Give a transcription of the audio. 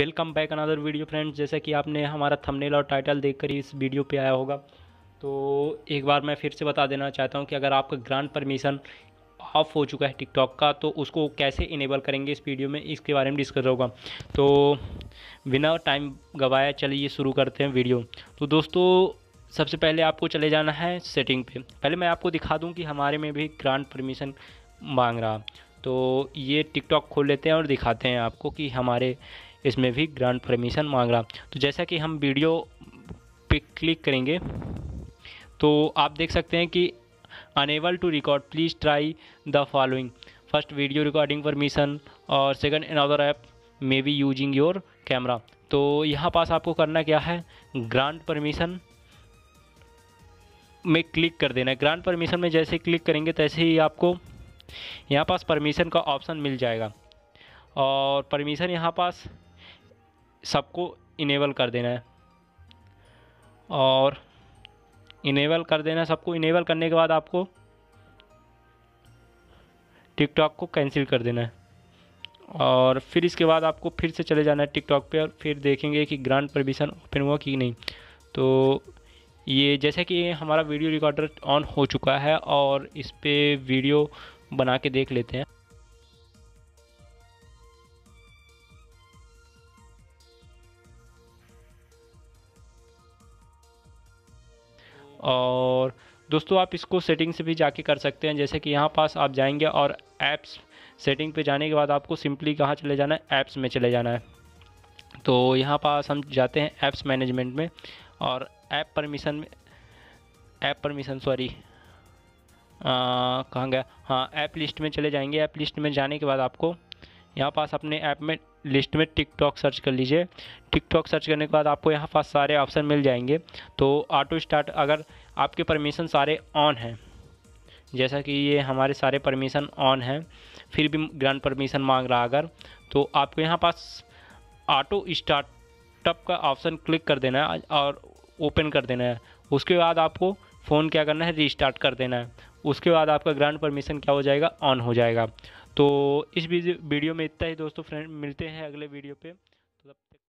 Welcome back another video friends जैसा कि आपने हमारा थंबनेल और टाइटल देखकर इस वीडियो पे आया होगा। तो एक बार मैं फिर से बता देना चाहता हूँ कि अगर आपका ग्रांड परमिशन ऑफ़ हो चुका है टिकटॉक का तो उसको कैसे इनेबल करेंगे इस वीडियो में, इसके बारे में डिस्कस होगा। तो बिना टाइम गवाया चलिए शुरू करते हैं वीडियो तो दोस्तों, सबसे पहले आपको चले जाना है सेटिंग पे। पहले मैं आपको दिखा दूँ कि हमारे में भी ग्रांड परमिशन मांग रहा। तो ये टिकटॉक खोल लेते हैं और दिखाते हैं आपको कि हमारे इसमें भी ग्रांड परमिशन मांग रहा। तो जैसा कि हम वीडियो पे क्लिक करेंगे तो आप देख सकते हैं कि unable to record please try the following first video recording permission और second another app may be using your camera तो यहाँ पास आपको करना क्या है? ग्रांट परमिशन में क्लिक कर देना है। ग्रांट परमिशन में जैसे क्लिक करेंगे, तैसे ही आपको यहाँ पास परमिशन का ऑप्शन मिल जाएगा। और परमिशन यहाँ पास सबको इनेबल कर देना है। और इनेबल कर देना है सबको इनेबल करने के बाद आपको टिकटॉक को कैंसिल कर देना है। और फिर इसके बाद आपको फिर से चले जाना है टिकटॉक पे और फिर देखेंगे कि ग्रांड परमिशन ओपन हुआ कि नहीं। तो ये जैसे कि हमारा वीडियो रिकॉर्डर ऑन हो चुका है और इस पर वीडियो बना के देख लेते हैं। और दोस्तों, आप इसको सेटिंग से भी जाके कर सकते हैं। जैसे कि यहाँ पास आप जाएँगे और ऐप्स सेटिंग पे जाने के बाद आपको सिंपली कहाँ चले जाना है? ऐप्स में चले जाना है। तो यहाँ पास हम जाते हैं ऐप्स मैनेजमेंट में और ऐप परमिशन में ऐप परमिशन सॉरी कहाँ गया? हाँ ऐप लिस्ट में चले जाएँगे। ऐप लिस्ट में जाने के बाद आपको यहाँ पास अपने ऐप में, लिस्ट में टिकटॉक सर्च कर लीजिए। टिकटॉक सर्च करने के बाद आपको यहाँ पास सारे ऑप्शन मिल जाएँगे। तो ऑटो स्टार्ट, अगर आपके परमिशन सारे ऑन हैं, जैसा कि ये हमारे सारे परमिशन ऑन हैं, फिर भी ग्रांड परमिशन मांग रहा अगर तो आपको यहाँ पास ऑटो स्टार्टअप का ऑप्शन क्लिक कर देना है और ओपन कर देना है। उसके बाद आपको फ़ोन क्या करना है? रीस्टार्ट कर देना है। उसके बाद आपका ग्रांड परमिशन क्या हो जाएगा? ऑन हो जाएगा। तो इस वीडियो में इतना ही दोस्तों फ्रेंड मिलते हैं अगले वीडियो पर